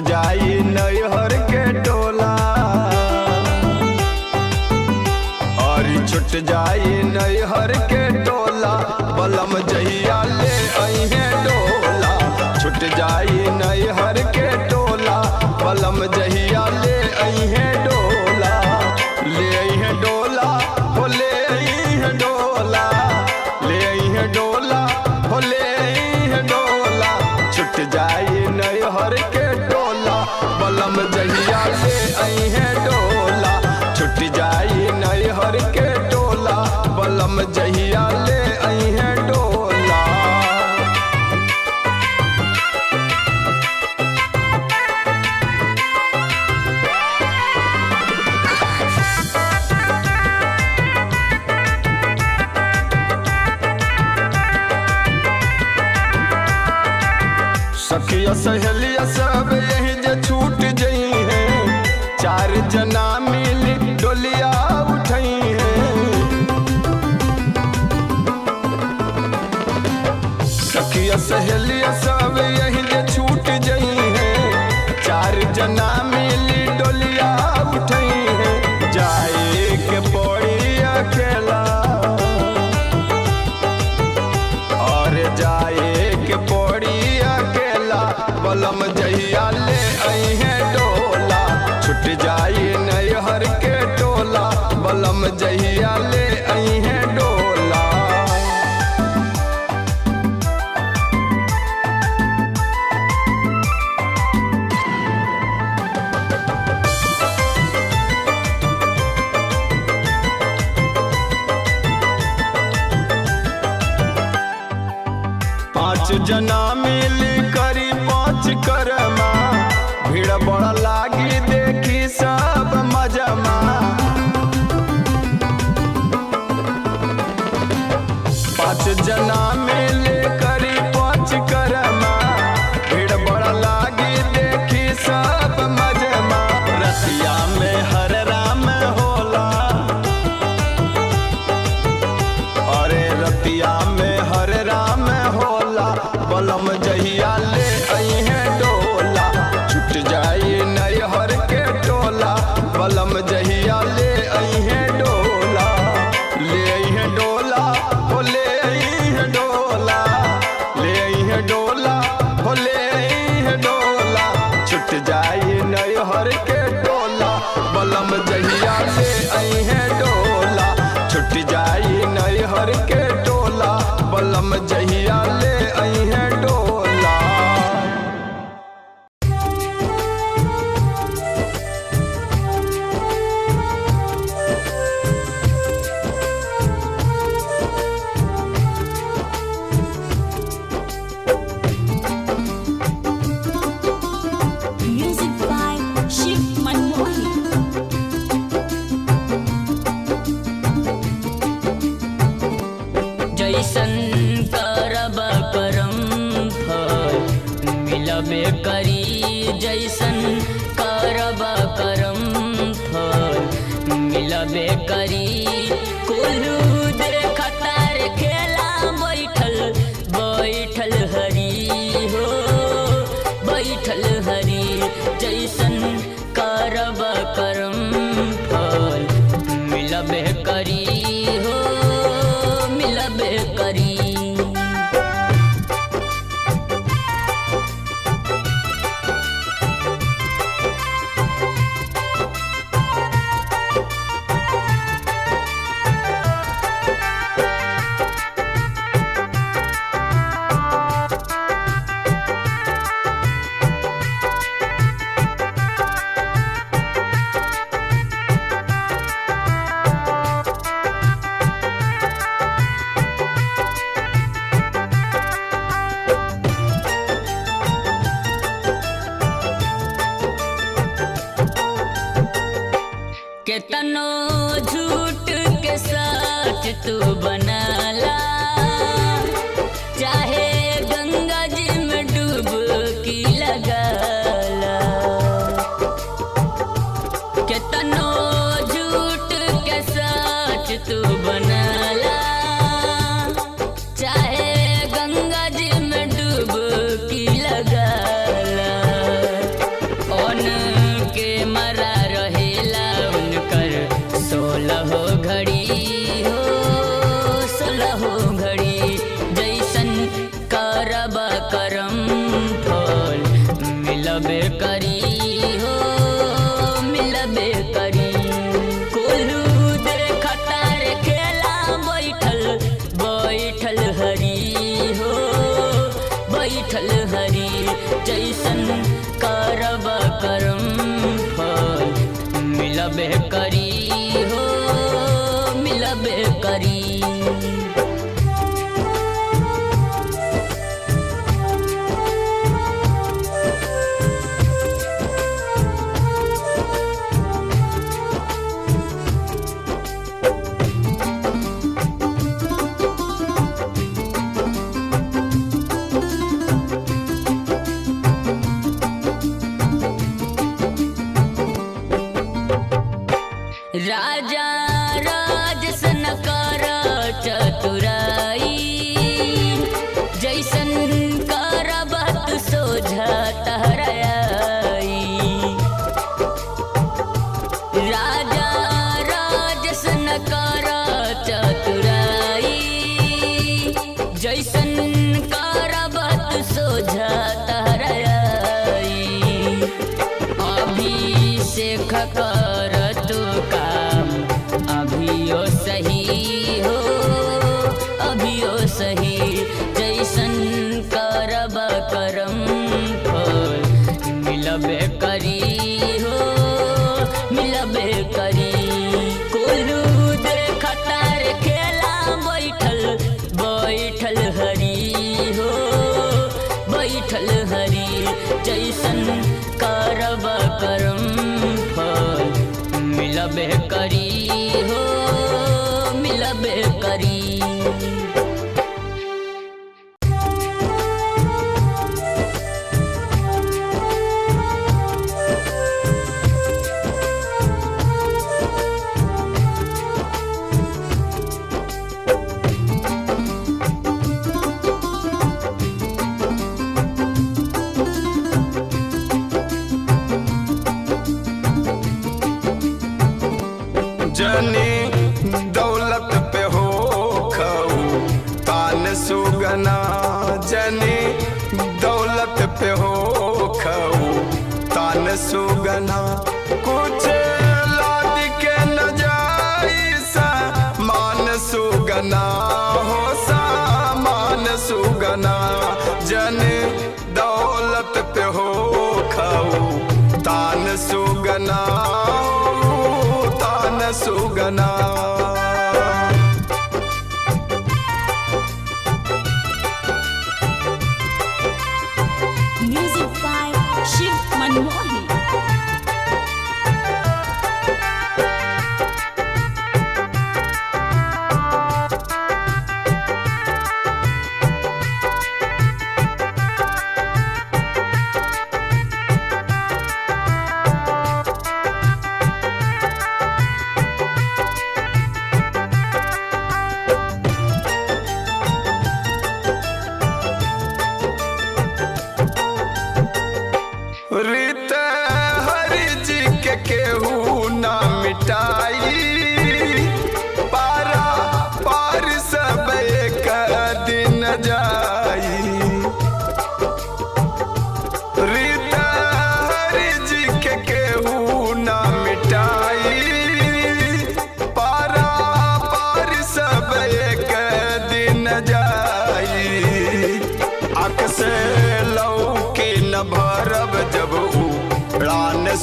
যাই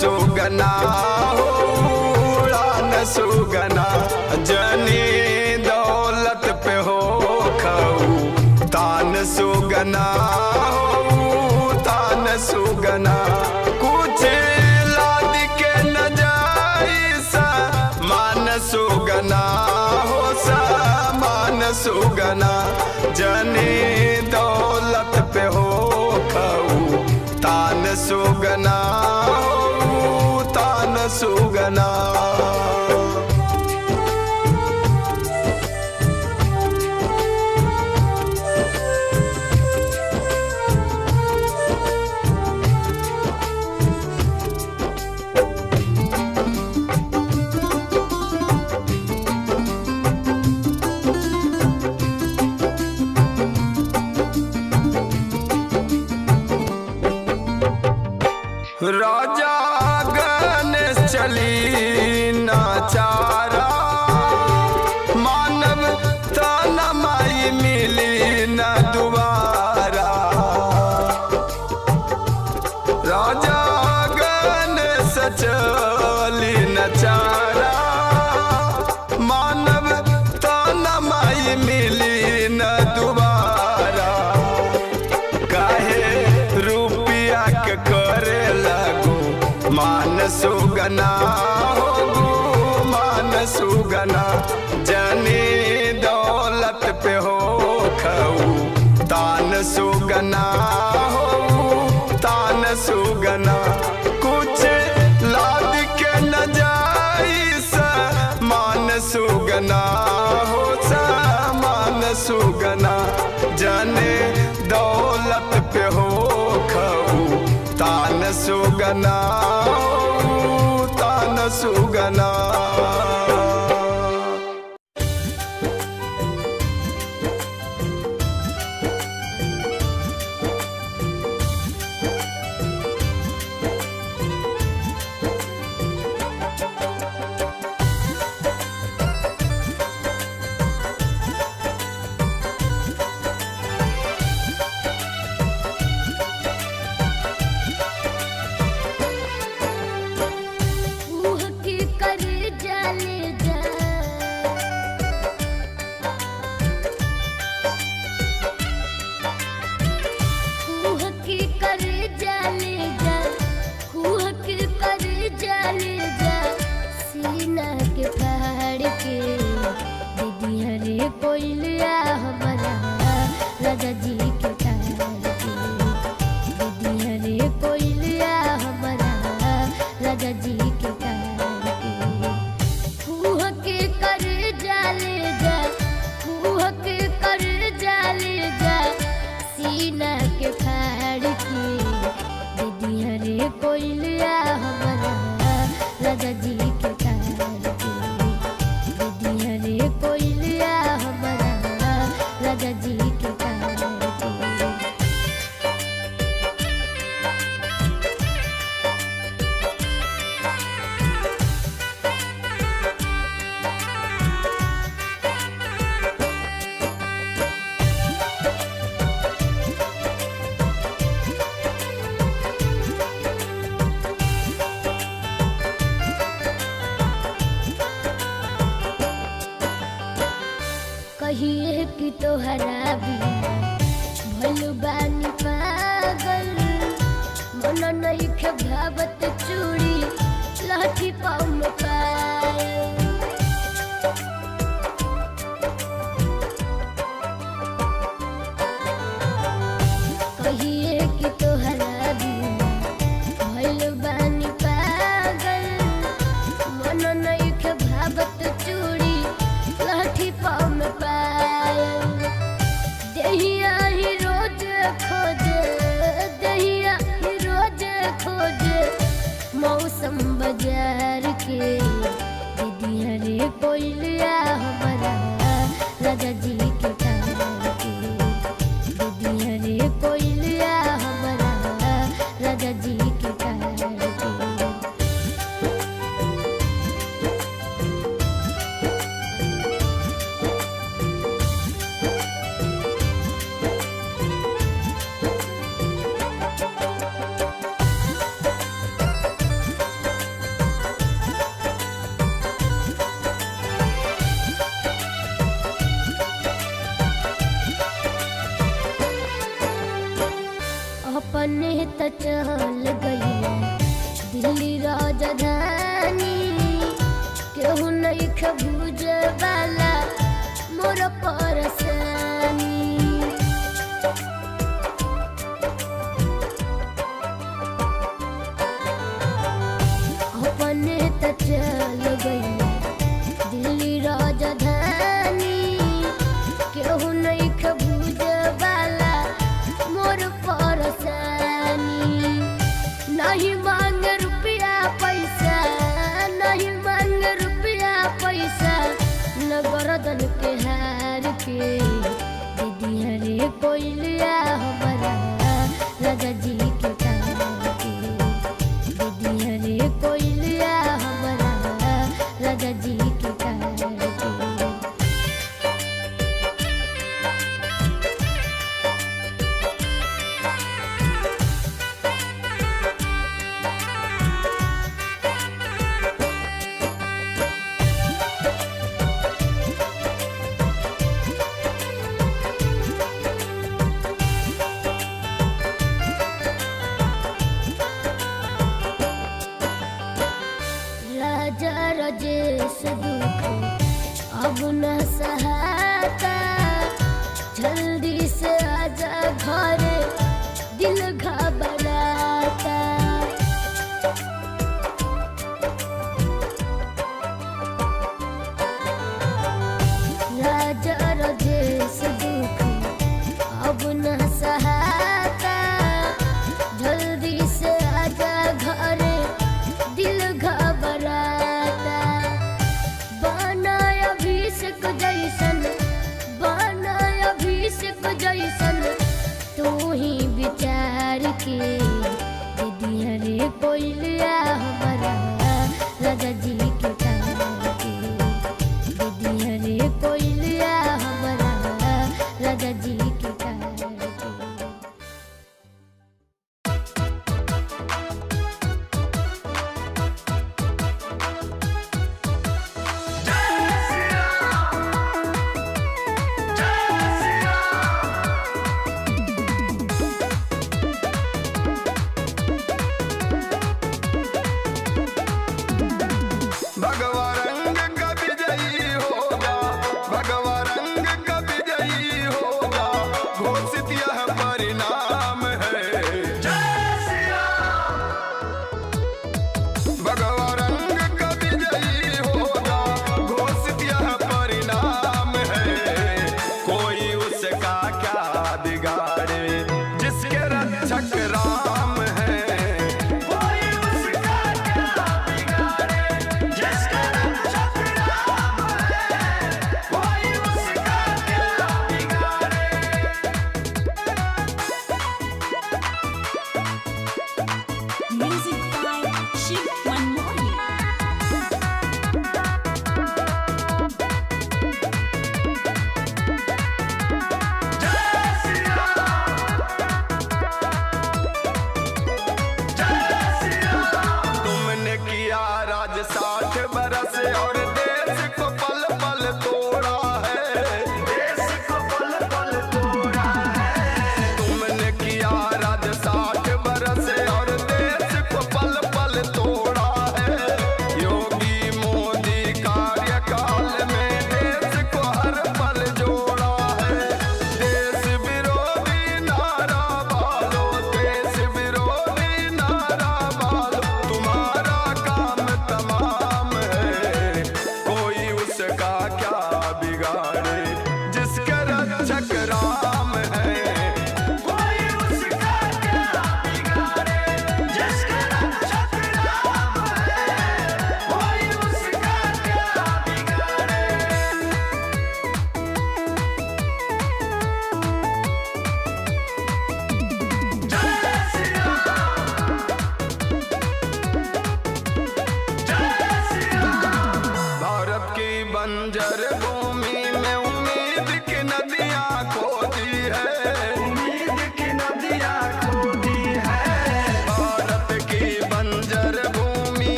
सुगना हो उड़ान सुगना। जनी दौलत पे हो खाऊ। तान सुगना तान सुगना। कुछ लाद के न जाई मान सुगना हो सा, मान सुगना। जनी दौलत सुगना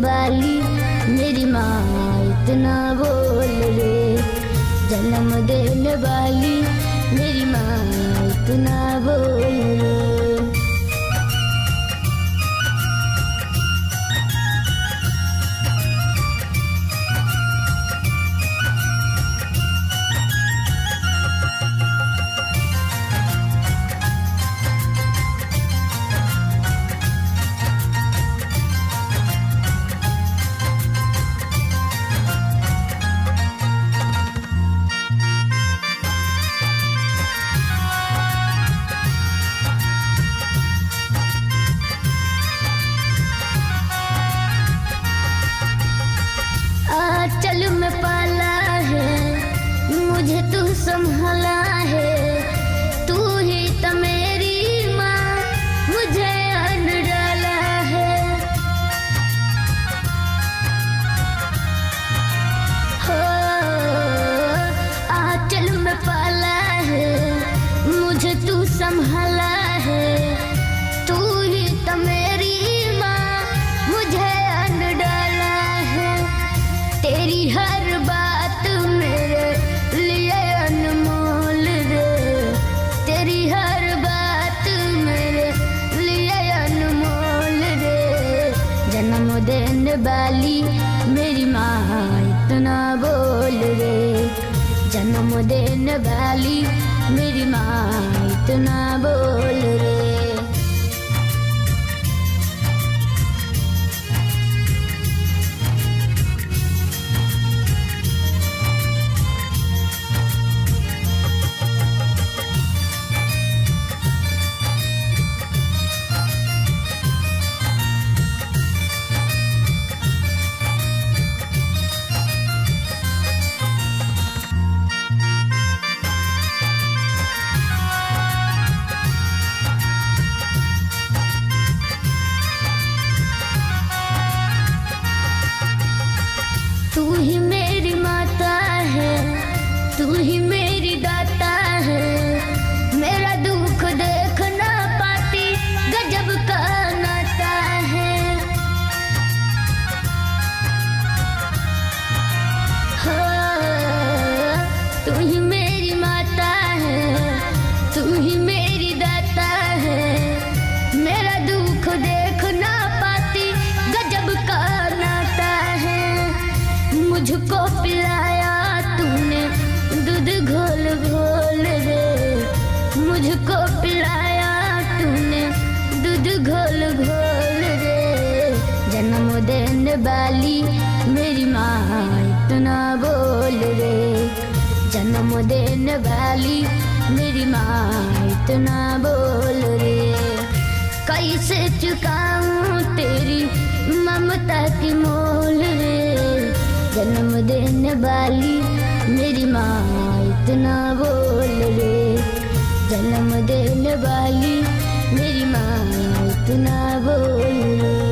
बाली मेरी माँ इतना बोल रे जन्म देने वाली मेरी माँ इतना बोल इतना बोल रे जन्म देने वाली मेरी माँ इतना बोल रे